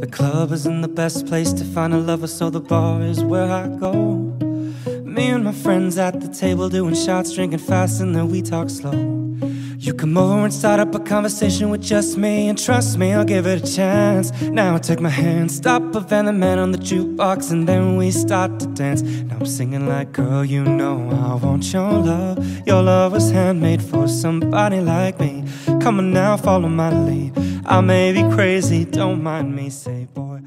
The club isn't the best place to find a lover, so the bar is where I go. Me and my friends at the table doing shots, drinking fast, and then we talk slow. You come over and start up a conversation with just me And trust me, I'll give it a chance. Now I take my hand, stop a Van the man on the jukebox And then we start to dance. Now I'm singing like, girl, you know I want your love. Your love was handmade for somebody like me. Come on now, follow my lead I may be crazy, don't mind me, say boy.